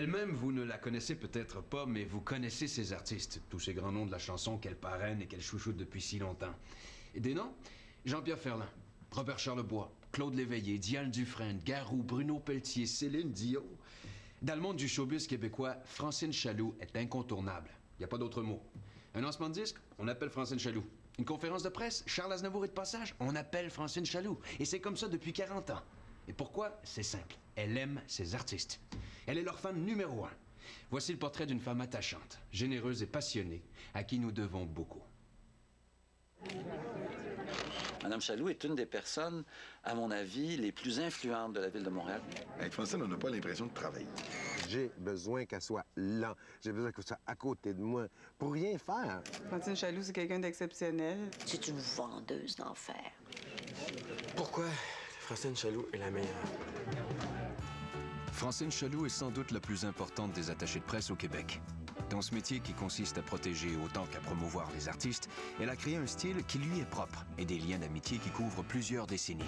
Elle-même, vous ne la connaissez peut-être pas, mais vous connaissez ces artistes, tous ces grands noms de la chanson qu'elle parraine et qu'elle chouchoute depuis si longtemps. Et des noms? Jean-Pierre Ferland, Robert Charlebois, Claude Léveillé, Diane Dufresne, Garou, Bruno Pelletier, Céline Dion. Dans le monde du showbiz québécois, Francine Chaloux est incontournable. Il n'y a pas d'autre mot. Un lancement de disque, on appelle Francine Chaloux. Une conférence de presse, Charles Aznavour est de passage, on appelle Francine Chaloux. Et c'est comme ça depuis 40 ans. Et pourquoi? C'est simple. Elle aime ses artistes. Elle est leur fan numéro un. Voici le portrait d'une femme attachante, généreuse et passionnée, à qui nous devons beaucoup. Madame Chaloux est une des personnes, à mon avis, les plus influentes de la ville de Montréal. Avec Francine, on n'a pas l'impression de travailler. J'ai besoin qu'elle soit là. J'ai besoin qu'elle soit à côté de moi pour rien faire. Francine Chaloux, c'est quelqu'un d'exceptionnel. C'est une vendeuse d'enfer. Pourquoi Francine Chaloux est la meilleure? Francine Chaloux est sans doute la plus importante des attachées de presse au Québec. Dans ce métier qui consiste à protéger autant qu'à promouvoir les artistes, elle a créé un style qui lui est propre et des liens d'amitié qui couvrent plusieurs décennies.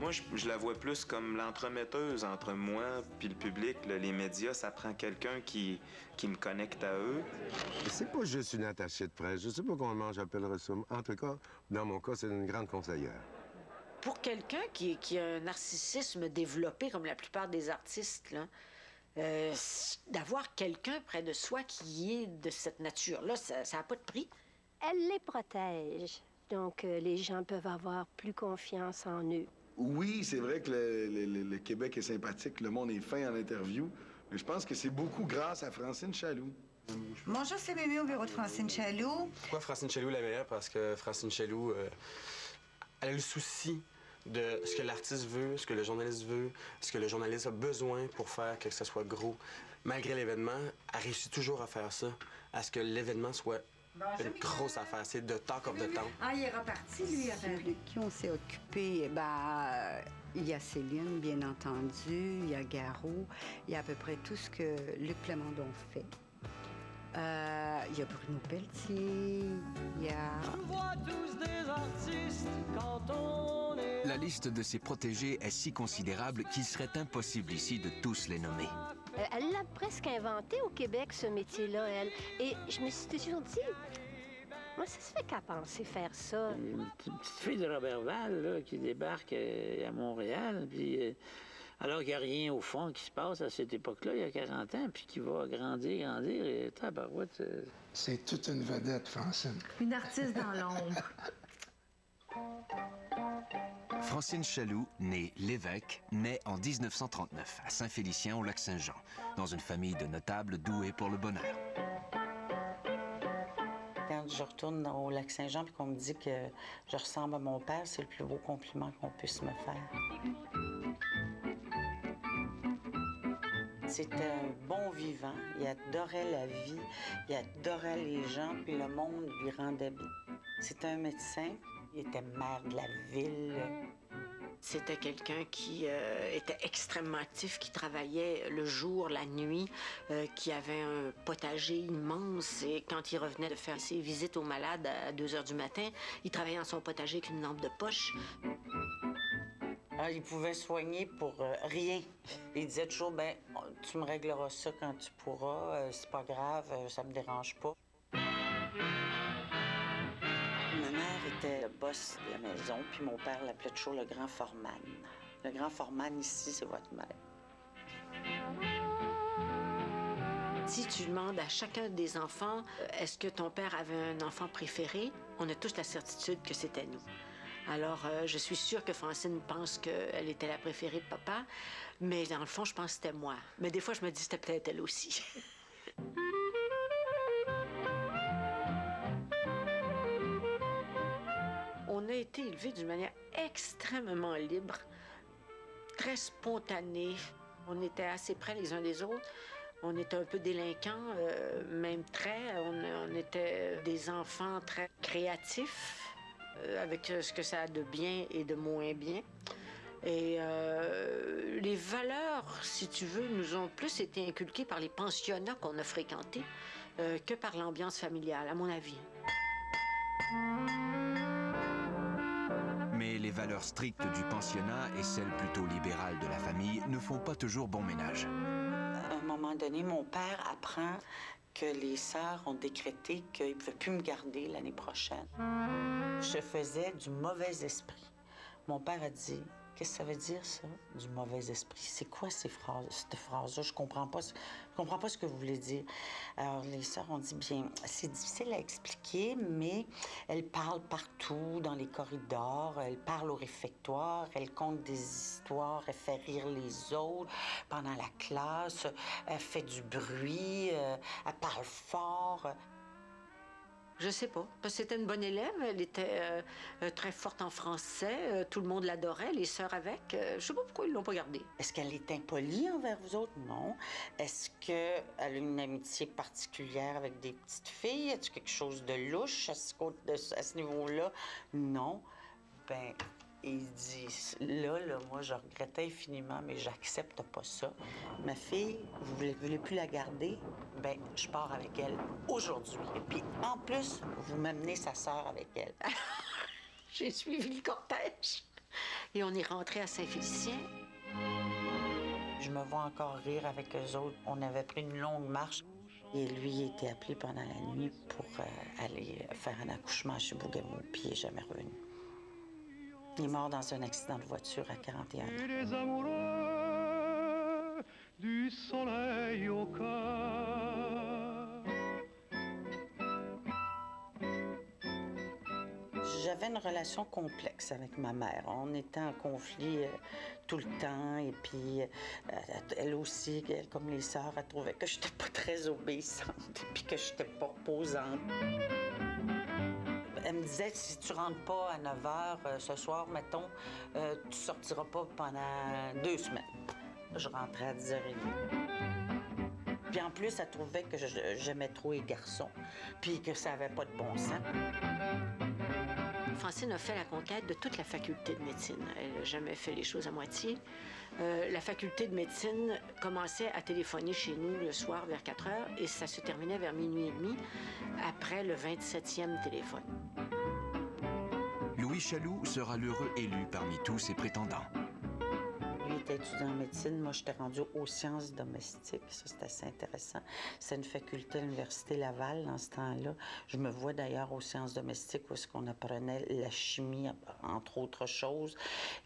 Moi, je, je la vois plus comme l'entremetteuse entre moi puis le public. là. Les médias, ça prend quelqu'un qui, qui me connecte à eux. C'est pas juste une attachée de presse. Je sais pas comment j'appellerais ça. En tout cas, dans mon cas, c'est une grande conseillère. Pour quelqu'un qui, qui a un narcissisme développé, comme la plupart des artistes, là, euh, d'avoir quelqu'un près de soi qui est de cette nature-là, ça n'a pas de prix. Elle les protège. Donc, euh, les gens peuvent avoir plus confiance en eux. Oui, c'est vrai que le, le- Québec est sympathique, le monde est fin en interview, mais je pense que c'est beaucoup grâce à Francine Chaloux. Bonjour, c'est Mémé au bureau de Francine Chaloux. Pourquoi Francine Chaloux est la meilleure? Parce que Francine Chaloux, euh, elle a le souci de ce que l'artiste veut, ce que le journaliste veut, ce que le journaliste a besoin pour faire que ce soit gros. Malgré l'événement, elle réussit toujours à faire ça, à ce que l'événement soit une grosse affaire. C'est de talk of the town. Ah, il est reparti, lui, après. De qui on s'est occupé? Ben, euh, il y a Céline, bien entendu, il y a Garou, il y a à peu près tout ce que Luc Plamondon fait. Euh, il y a Bruno Pelletier, il y a... La liste de ses protégés est si considérable qu'il serait impossible ici de tous les nommer. Euh, elle l'a presque inventé au Québec, ce métier-là, elle. Et je me suis toujours dit, moi, ça se fait qu'à penser faire ça. Une petite fille de Robertval là, qui débarque euh, à Montréal, euh, alors qu'il n'y a rien au fond qui se passe à cette époque-là, il y a 40 ans, puis qui va grandir, grandir, et tabarouette... euh, C'est toute une vedette, Francine. Une artiste dans l'ombre. Francine Chaloux, née Lévesque, naît en 1939 à Saint-Félicien au Lac-Saint-Jean, dans une famille de notables doués pour le bonheur. Quand je retourne au lac Saint-Jean et qu'on me dit que je ressemble à mon père, c'est le plus beau compliment qu'on puisse me faire. C'était un bon vivant. Il adorait la vie, il adorait les gens, puis le monde lui rendait bien. C'était un médecin, il était maire de la ville. C'était quelqu'un qui euh, était extrêmement actif, qui travaillait le jour, la nuit, euh, qui avait un potager immense. Et quand il revenait de faire ses visites aux malades à 2 heures du matin, il travaillait dans son potager avec une lampe de poche. Ah, il pouvait soigner pour euh, rien. Il disait toujours, ben, tu me régleras ça quand tu pourras, euh, c'est pas grave, euh, ça me dérange pas. Ma mère était le boss de la maison, puis mon père l'appelait toujours le grand foreman. Le grand foreman ici, c'est votre mère. Si tu demandes à chacun des enfants, euh, est-ce que ton père avait un enfant préféré, on a tous la certitude que c'était nous. Alors, euh, je suis sûre que Francine pense qu'elle était la préférée de papa, mais dans le fond, je pense que c'était moi. Mais des fois, je me dis que c'était peut-être elle aussi. On a été élevés d'une manière extrêmement libre, très spontanée. On était assez près les uns des autres. On était un peu délinquants, euh, même très. On, était des enfants très créatifs, avec euh, ce que ça a de bien et de moins bien. Et euh, les valeurs, si tu veux, nous ont plus été inculquées par les pensionnats qu'on a fréquentés euh, que par l'ambiance familiale, à mon avis. Mais Mais les valeurs strictes du pensionnat et celles plutôt libérales de la famille ne font pas toujours bon ménage. À un moment donné, mon père apprend que les sœurs ont décrété qu'ils ne pouvaient plus me garder l'année prochaine. Je faisais du mauvais esprit. Mon père a dit Qu'est-ce que ça veut dire, ça, du mauvais esprit? C'est quoi ces phrases, cette phrase-là? Je comprends pas, je comprends pas ce que vous voulez dire. Alors, les sœurs ont dit, bien, c'est difficile à expliquer, mais elle parle partout, dans les corridors, elle parle au réfectoire, elle compte des histoires, elle fait rire les autres pendant la classe, elle fait du bruit, euh, elle parle fort. Je sais pas, parce que c'était une bonne élève, elle était euh, euh, très forte en français, euh, tout le monde l'adorait, les sœurs avec. Je sais pas pourquoi ils l'ont pas gardée. Est-ce qu'elle est impolie envers vous autres? Non. Est-ce qu'elle a une amitié particulière avec des petites filles? Est-ce quelque chose de louche à ce, à ce niveau-là? Non. Ben, il dit, là, là, moi, je regrette infiniment, mais j'accepte pas ça. Ma fille, vous voulez, voulez plus la garder? Ben, je pars avec elle aujourd'hui. Et puis, en plus, vous m'amenez sa sœur avec elle. J'ai suivi le cortège et on est rentré à Saint-Félicien. Je me vois encore rire avec eux autres. On avait pris une longue marche et lui il était appelé pendant la nuit pour euh, aller faire un accouchement chez Bougamou, puis il n'est jamais revenu. Il est mort dans un accident de voiture à 41 ans. les amoureux du soleil au cœur. J'avais une relation complexe avec ma mère. On était en conflit euh, tout le temps. Et puis, euh, elle aussi, elle, comme les sœurs, elle trouvait que je n'étais pas très obéissante et puis que je n'étais pas reposante. Elle me disait, si tu rentres pas à 9 h ce soir, mettons, euh, tu sortiras pas pendant deux semaines. Je rentrais à 10h30. Puis en plus, elle trouvait que j'aimais trop les garçons, puis que ça avait pas de bon sens. Francine a fait la conquête de toute la faculté de médecine. Elle n'a jamais fait les choses à moitié. Euh, la faculté de médecine commençait à téléphoner chez nous le soir vers 4 heures et ça se terminait vers minuit et demi après le 27e téléphone. Louis Chaloux sera l'heureux élu parmi tous ses prétendants. Lui était étudiant en médecine, moi j'étais rendue aux sciences domestiques. Ça, c'est assez intéressant. C'est une faculté à l'Université Laval dans ce temps-là. Je me vois d'ailleurs aux sciences domestiques où est-ce qu'on apprenait la chimie, entre autres choses,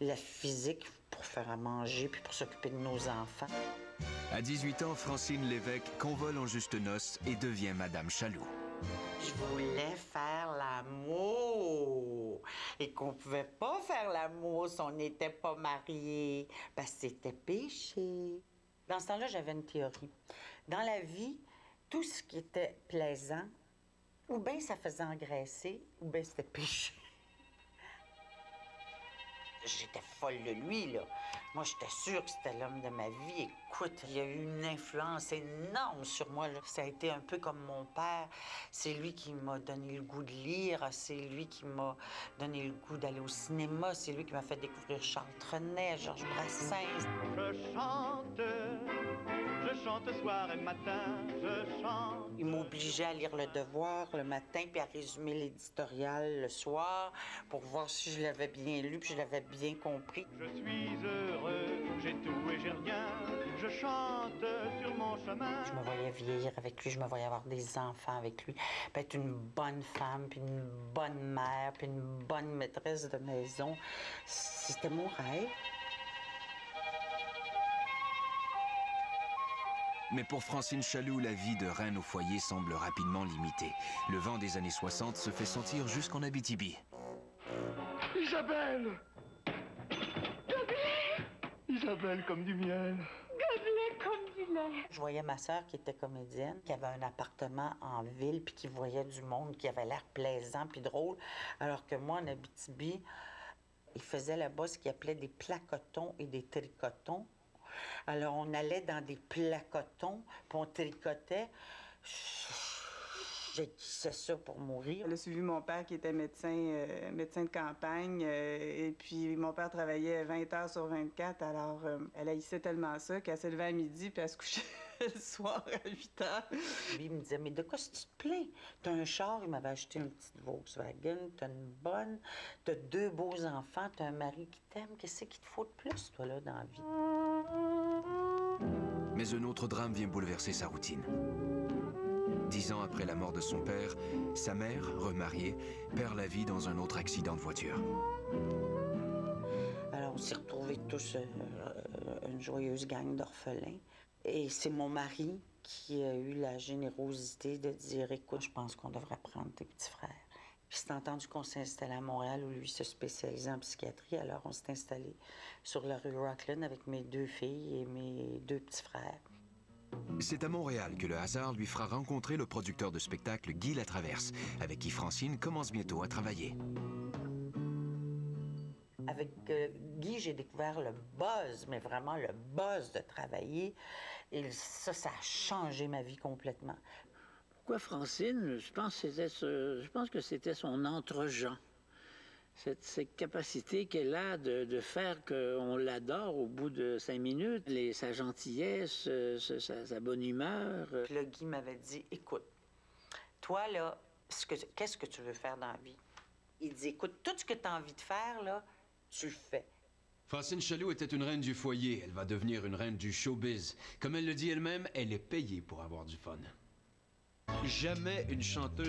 la physique pour faire à manger puis pour s'occuper de nos enfants. À 18 ans, Francine Lévesque convole en juste noces et devient Madame Chaloux. Je voulais faire l'amour et qu'on pouvait pas faire l'amour si on n'était pas mariés parce c'était péché. Dans ce temps-là, j'avais une théorie. Dans la vie, tout ce qui était plaisant, ou bien ça faisait engraisser, ou bien c'était péché. J'étais folle de lui, là. Moi, j'étais sûre que c'était l'homme de ma vie. Écoute, il y a eu une influence énorme sur moi. là. Ça a été un peu comme mon père. C'est lui qui m'a donné le goût de lire. C'est lui qui m'a donné le goût d'aller au cinéma. C'est lui qui m'a fait découvrir Charles Trenet, Georges Brassens. Je chante, je chante soir et matin, je chante. Il m'obligeait à lire Le Devoir le matin, puis à résumer l'éditorial le soir, pour voir si je l'avais bien lu, puis je l'avais bien compris. Je suis heureux, j'ai tout et j'ai rien. Je chante sur mon chemin. Je me voyais vieillir avec lui, je me voyais avoir des enfants avec lui, puis être une bonne femme, puis une bonne mère, puis une bonne maîtresse de maison. C'était mon rêve. Mais pour Francine Chaloux, la vie de reine au foyer semble rapidement limitée. Le vent des années 60 se fait sentir jusqu'en Abitibi. Isabelle Isabelle comme du miel. Gobelet comme du lait. Je voyais ma sœur qui était comédienne, qui avait un appartement en ville, puis qui voyait du monde qui avait l'air plaisant puis drôle, alors que moi, en Abitibi, il faisait là-bas ce qu'il appelait des placotons et des tricotons. Alors, on allait dans des placotons, puis on tricotait. J'ai ça pour mourir. Elle a suivi mon père qui était médecin, euh, médecin de campagne. euh, et puis mon père travaillait 20 heures sur 24. Alors euh, elle haïssait tellement ça qu'elle se levait à midi puis elle se couchait, le soir à 8 heures. Lui, il me disait, mais de quoi est-ce que tu te plains? T'as un char, il m'avait acheté une petite Volkswagen, t'as une bonne, t'as deux beaux enfants, t'as un mari qui t'aime. Qu'est-ce qu'il te faut de plus, toi, là, dans la vie? Mais un autre drame vient bouleverser sa routine. Dix ans après la mort de son père, sa mère, remariée, perd la vie dans un autre accident de voiture. Alors, on s'est retrouvés tous euh, une joyeuse gang d'orphelins. Et c'est mon mari qui a eu la générosité de dire Écoute, je pense qu'on devrait prendre tes petits frères. Puis c'est entendu qu'on s'est installé à Montréal où lui se spécialisait en psychiatrie. Alors, on s'est installé sur la rue Rockland avec mes deux filles et mes deux petits frères. C'est à Montréal que le hasard lui fera rencontrer le producteur de spectacle Guy Latraverse, avec qui Francine commence bientôt à travailler. Avec euh, Guy, j'ai découvert le buzz, mais vraiment le buzz de travailler. Et ça, ça a changé ma vie complètement. Pourquoi Francine? Je pense, que c'était ce- je pense que c'était son entre-gens. Cette, cette capacité qu'elle a de, de faire qu'on l'adore au bout de cinq minutes. Les- sa gentillesse, euh, sa, sa bonne humeur. euh. Puis là, Guy m'avait dit Écoute, toi, là, ce que- qu'est-ce que tu veux faire dans la vie? Il dit Écoute, tout ce que tu as envie de faire, là, tu le fais. Francine Chaloux était une reine du foyer. Elle va devenir une reine du showbiz. Comme elle le dit elle-même, elle est payée pour avoir du fun. Jamais une chanteuse